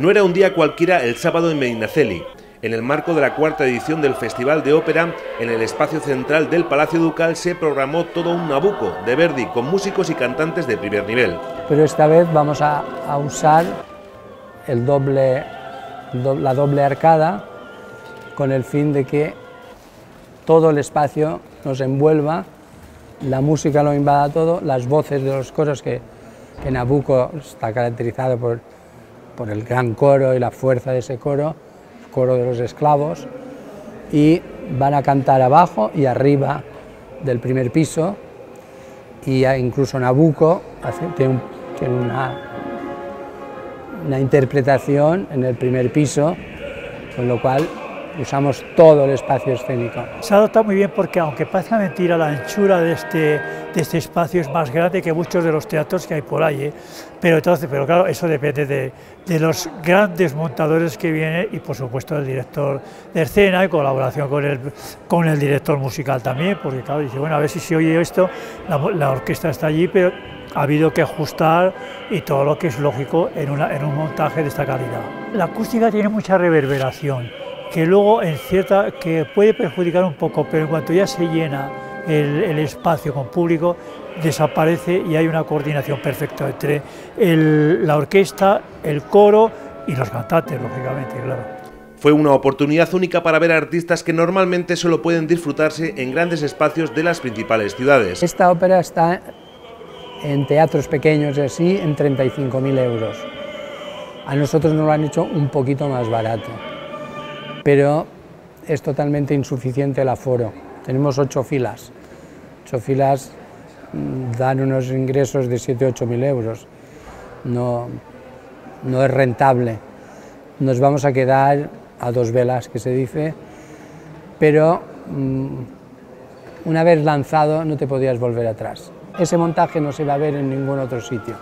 No era un día cualquiera el sábado en Medinaceli. En el marco de la cuarta edición del Festival de Ópera, en el espacio central del Palacio Ducal se programó todo un Nabucco de Verdi con músicos y cantantes de primer nivel. Pero esta vez vamos a, usar el doble, do, la doble arcada con el fin de que todo el espacio nos envuelva, la música lo invada todo, las voces de los coros que, que Nabucco está caracterizado por, por el gran coro y la fuerza de ese coro, coro de los esclavos, y van a cantar abajo y arriba del primer piso, y incluso Nabucco hace, tiene, un, tiene una, una interpretación en el primer piso, con lo cual usamos todo el espacio escénico. Se ha muy bien porque, aunque parezca mentira, la anchura de este, de este espacio es más grande que muchos de los teatros que hay por ahí. ¿eh? Pero, entonces, pero claro, eso depende de, de, los grandes montadores que vienen y, por supuesto, del director de escena y colaboración con el, con el director musical también, porque, claro, dice, bueno, a ver si se oye esto, la, la orquesta está allí, pero ha habido que ajustar y todo lo que es lógico en, una, en un montaje de esta calidad. La acústica tiene mucha reverberación que luego en cierta que puede perjudicar un poco, pero en cuanto ya se llena el, el espacio con público desaparece y hay una coordinación perfecta entre el, la orquesta, el coro y los cantantes, lógicamente, claro. Fue una oportunidad única para ver artistas que normalmente solo pueden disfrutarse en grandes espacios de las principales ciudades. Esta ópera está en teatros pequeños y así en 35.000 euros. A nosotros nos lo han hecho un poquito más barato pero es totalmente insuficiente el aforo. Tenemos ocho filas. Ocho filas dan unos ingresos de 7-8 mil euros. No, no es rentable. Nos vamos a quedar a dos velas, que se dice, pero una vez lanzado no te podías volver atrás. Ese montaje no se va a ver en ningún otro sitio,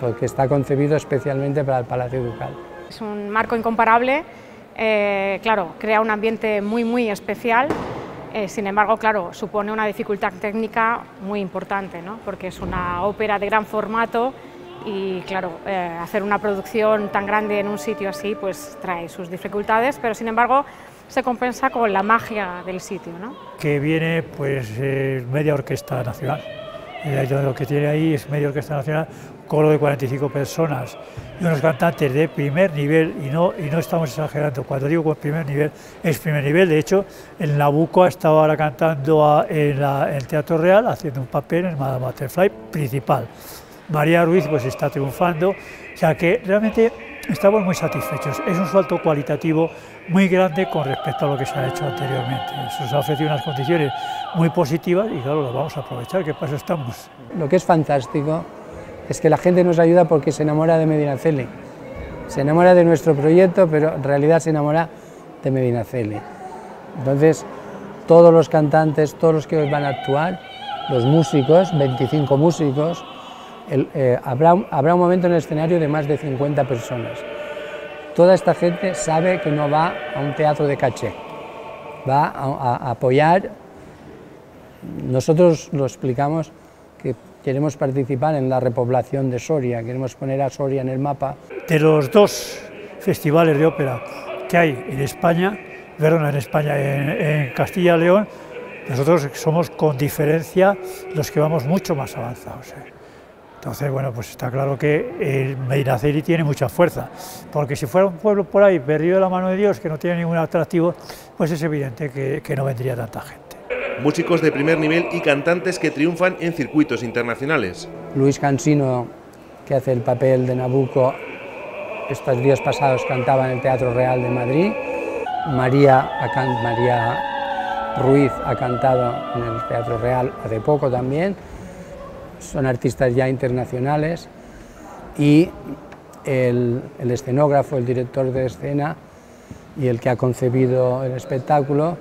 porque está concebido especialmente para el Palacio Ducal. Es un marco incomparable eh, claro, crea un ambiente muy, muy especial, eh, sin embargo, claro, supone una dificultad técnica muy importante, ¿no? porque es una ópera de gran formato y, claro, eh, hacer una producción tan grande en un sitio así, pues trae sus dificultades, pero, sin embargo, se compensa con la magia del sitio. ¿no? Que viene, pues, media orquesta nacional. lo que tiene ahí es media orquesta nacional coro de 45 personas y unos cantantes de primer nivel, y no, y no estamos exagerando, cuando digo primer nivel, es primer nivel, de hecho, el Nabucco ha estado ahora cantando a, en, la, en, el Teatro Real, haciendo un papel en Madame Butterfly principal. María Ruiz pues está triunfando, o sea que realmente estamos muy satisfechos, es un salto cualitativo muy grande con respecto a lo que se ha hecho anteriormente. Se nos ha ofrecido unas condiciones muy positivas y claro, lo vamos a aprovechar, que paso estamos. Lo que es fantástico es que la gente nos ayuda porque se enamora de Medinaceli. Se enamora de nuestro proyecto, pero en realidad se enamora de Medinaceli. Entonces, todos los cantantes, todos los que van a actuar, los músicos, 25 músicos, eh, habrá, un momento en el escenario de más de 50 personas. Toda esta gente sabe que no va a un teatro de caché, va a, apoyar, nosotros lo explicamos, queremos participar en la repoblación de Soria, queremos poner a Soria en el mapa. De los dos festivales de ópera que hay en España, Verona en España en, en Castilla y León, nosotros somos con diferencia los que vamos mucho más avanzados. ¿eh? Entonces, bueno, pues está claro que el Medinaceli tiene mucha fuerza, porque si fuera un pueblo por ahí perdido de la mano de Dios, que no tiene ningún atractivo, pues es evidente que no vendría tanta gente músicos de primer nivel y cantantes que triunfan en circuitos internacionales. Luis Cansino, que hace el papel de Nabucco, estos días pasados cantaba en el Teatro Real de Madrid. María, Ruiz ha cantado en el Teatro Real hace poco también. Son artistas ya internacionales. Y el escenógrafo, el director de escena y el que ha concebido el espectáculo,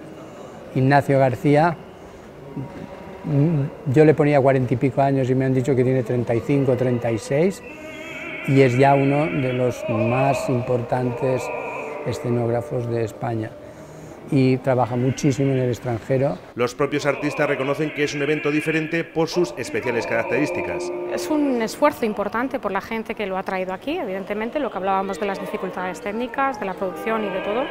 Ignacio García, yo le ponía cuarenta y pico años y me han dicho que tiene 35, 36 y es ya uno de los más importantes escenógrafos de España. Y trabaja muchísimo en el extranjero. Los propios artistas reconocen que es un evento diferente por sus especiales características. Es un esfuerzo importante por la gente que lo ha traído aquí, evidentemente, lo que hablábamos de las dificultades técnicas, de la producción y de todo,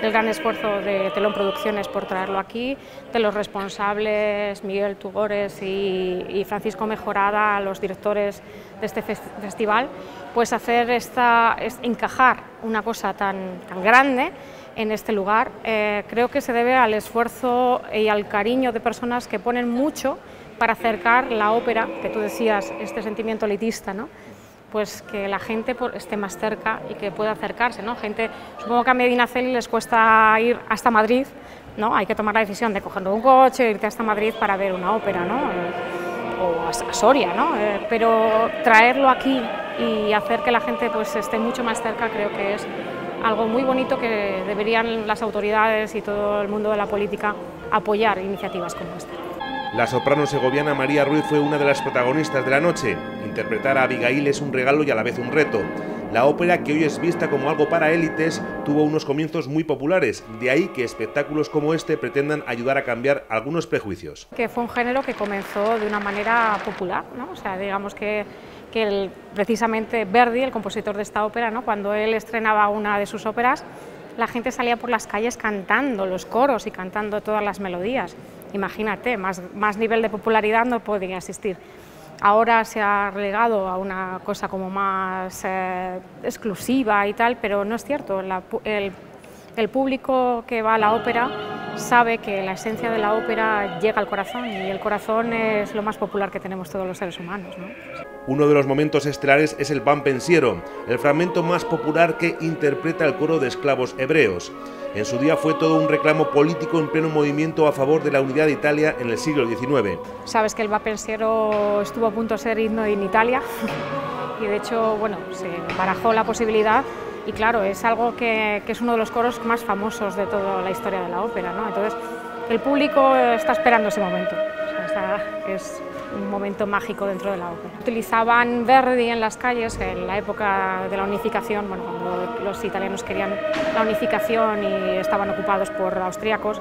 del gran esfuerzo de Telón Producciones por traerlo aquí, de los responsables Miguel Tugores y, Francisco Mejorada, los directores de este festival, pues hacer esta, encajar una cosa tan, tan grande en este lugar. Eh, creo que se debe al esfuerzo y al cariño de personas que ponen mucho para acercar la ópera, que tú decías, este sentimiento elitista, ¿no? pues que la gente esté más cerca y que pueda acercarse. ¿no? Gente, supongo que a Medina Celi les cuesta ir hasta Madrid, ¿no? hay que tomar la decisión de coger un coche, irte hasta Madrid para ver una ópera, ¿no? o a Soria, ¿no? Eh, pero traerlo aquí y hacer que la gente pues, esté mucho más cerca creo que es algo muy bonito que deberían las autoridades y todo el mundo de la política apoyar iniciativas como esta. La soprano segoviana María Ruiz fue una de las protagonistas de la noche. Interpretar a Abigail es un regalo y a la vez un reto. La ópera, que hoy es vista como algo para élites, tuvo unos comienzos muy populares, de ahí que espectáculos como este pretendan ayudar a cambiar algunos prejuicios. Que fue un género que comenzó de una manera popular, ¿no? o sea, digamos que que precisamente Verdi, el compositor de esta ópera, ¿no? cuando él estrenaba una de sus óperas, la gente salía por las calles cantando los coros y cantando todas las melodías. Imagínate, más, más nivel de popularidad no podría existir. Ahora se ha relegado a una cosa como más eh, exclusiva y tal, pero no es cierto. el, el público que va a la ópera sabe que la esencia de la ópera llega al corazón y el corazón es lo más popular que tenemos todos los seres humanos. ¿no? Uno de los momentos estelares es el pan pensiero, el fragmento más popular que interpreta el coro de esclavos hebreos. En su día fue todo un reclamo político en pleno movimiento a favor de la unidad de Italia en el siglo XIX. Sabes que el pensiero estuvo a punto de ser himno en Italia y de hecho bueno, se barajó la posibilidad y claro, es algo que, es uno de los coros más famosos de toda la historia de la ópera. ¿no? Entonces el público está esperando ese momento. Es un momento mágico dentro de la ópera. Utilizaban Verdi en las calles en la época de la unificación, bueno, cuando los italianos querían la unificación y estaban ocupados por austríacos,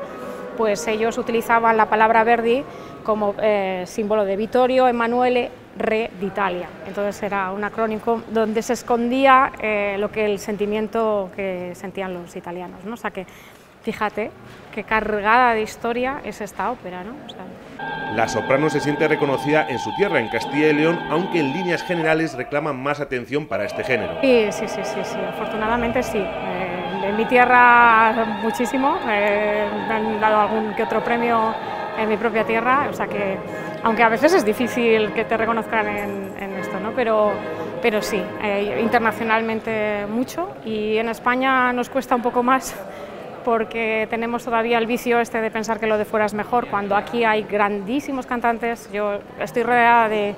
pues ellos utilizaban la palabra Verdi como eh, símbolo de Vittorio Emanuele Re d'Italia. Entonces era un acrónimo donde se escondía eh, lo que el sentimiento que sentían los italianos. ¿no? O sea que fíjate qué cargada de historia es esta ópera. ¿no? La soprano se siente reconocida en su tierra, en Castilla y León, aunque en líneas generales reclaman más atención para este género. Sí, sí, sí, sí, sí. afortunadamente sí. Eh, en mi tierra muchísimo, eh, me han dado algún que otro premio en mi propia tierra, o sea que, aunque a veces es difícil que te reconozcan en, esto, ¿no? pero, pero sí, eh, internacionalmente mucho y en España nos cuesta un poco más porque tenemos todavía el vicio este de pensar que lo de fuera es mejor, cuando aquí hay grandísimos cantantes, yo estoy rodeada de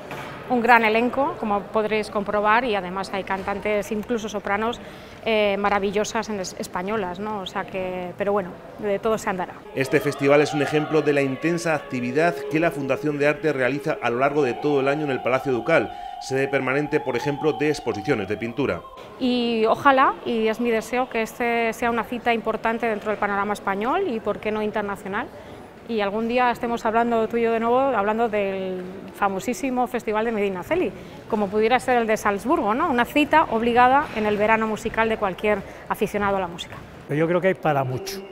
un gran elenco, como podréis comprobar, y además hay cantantes, incluso sopranos, eh, maravillosas en españolas, ¿no? O sea que, pero bueno, de todo se andará. Este festival es un ejemplo de la intensa actividad que la Fundación de Arte realiza a lo largo de todo el año en el Palacio Ducal, sede permanente, por ejemplo, de exposiciones de pintura. Y ojalá, y es mi deseo, que este sea una cita importante dentro del panorama español y, por qué no, internacional, y algún día estemos hablando tú y yo de nuevo, hablando del famosísimo Festival de Medina Celi, como pudiera ser el de Salzburgo, ¿no? una cita obligada en el verano musical de cualquier aficionado a la música. Yo creo que hay para mucho,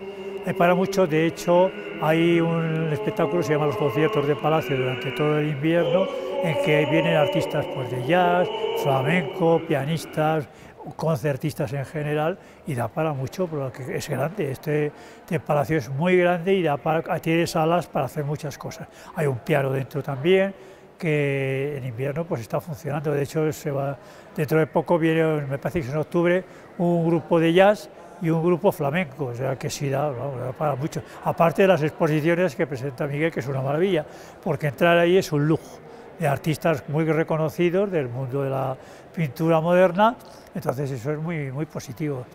para mucho, de hecho hay un espectáculo se llama Los Conciertos de Palacio durante todo el invierno, en que vienen artistas pues, de jazz, flamenco, pianistas, concertistas en general y da para mucho porque es grande. Este, este palacio es muy grande y da para, tiene salas para hacer muchas cosas. Hay un piano dentro también que en invierno pues está funcionando. De hecho, dentro de poco viene, me parece que es en octubre, un grupo de jazz y un grupo flamenco, o sea que sí da, para mucho. Aparte de las exposiciones que presenta Miguel, que es una maravilla, porque entrar ahí es un lujo de artistas muy reconocidos del mundo de la pintura moderna, entonces eso es muy, muy positivo.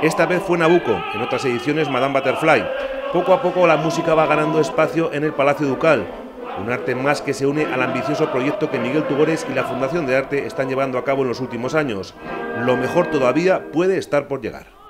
Esta vez fue Nabucco, en otras ediciones Madame Butterfly. Poco a poco la música va ganando espacio en el Palacio Ducal, un arte más que se une al ambicioso proyecto que Miguel Tugores y la Fundación de Arte están llevando a cabo en los últimos años. Lo mejor todavía puede estar por llegar.